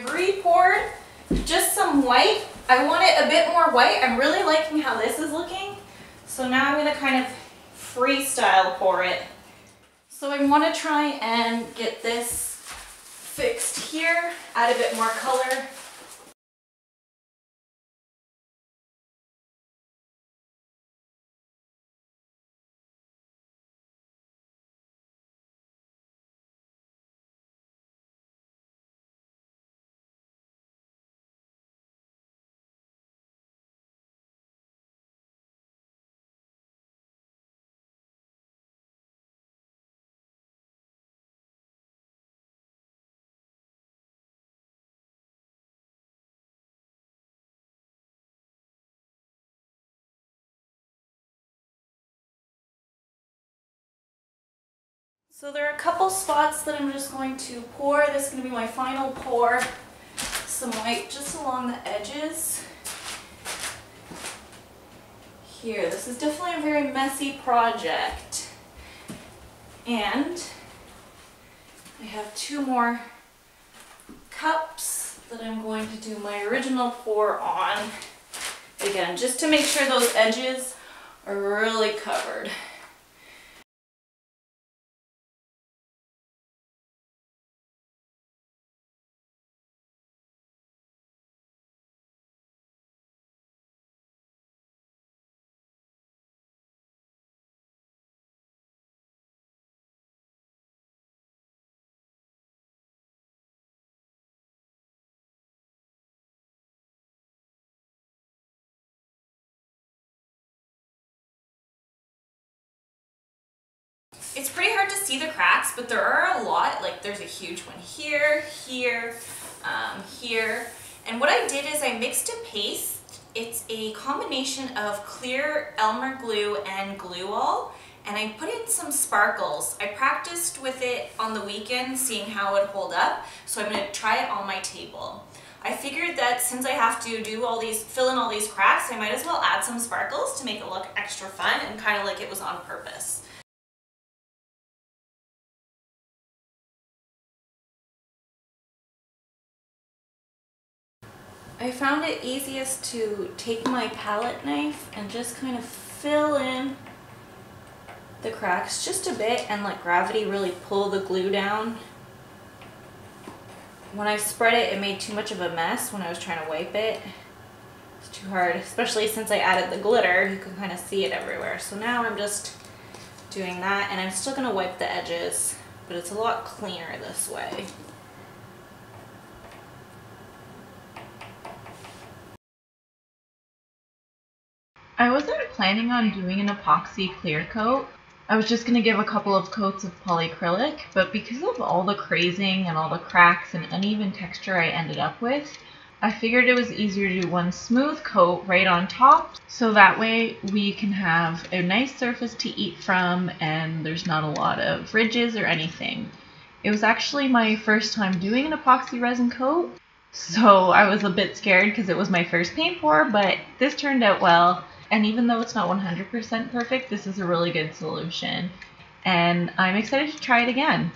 So I've re-poured just some white. I want it a bit more white. I'm really liking how this is looking. So now I'm gonna kind of freestyle pour it. So I wanna try and get this fixed here, add a bit more color. So there are a couple spots that I'm just going to pour. This is going to be my final pour. Some white just along the edges. Here, this is definitely a very messy project. And I have two more cups that I'm going to do my original pour on. Again, just to make sure those edges are really covered. It's pretty hard to see the cracks, but there are a lot. Like there's a huge one here, here, um, here. And what I did is I mixed a paste. It's a combination of clear Elmer glue and glue all. And I put in some sparkles. I practiced with it on the weekend, seeing how it would hold up. So I'm gonna try it on my table. I figured that since I have to do all these, fill in all these cracks, I might as well add some sparkles to make it look extra fun and kind of like it was on purpose. I found it easiest to take my palette knife and just kind of fill in the cracks just a bit and let gravity really pull the glue down. When I spread it, it made too much of a mess when I was trying to wipe it. It's too hard, especially since I added the glitter, you can kind of see it everywhere. So now I'm just doing that and I'm still gonna wipe the edges, but it's a lot cleaner this way. I wasn't planning on doing an epoxy clear coat. I was just going to give a couple of coats of polyacrylic, but because of all the crazing and all the cracks and uneven texture I ended up with, I figured it was easier to do one smooth coat right on top so that way we can have a nice surface to eat from and there's not a lot of ridges or anything. It was actually my first time doing an epoxy resin coat, so I was a bit scared because it was my first paint pour, but this turned out well and even though it's not 100% perfect, this is a really good solution. And I'm excited to try it again.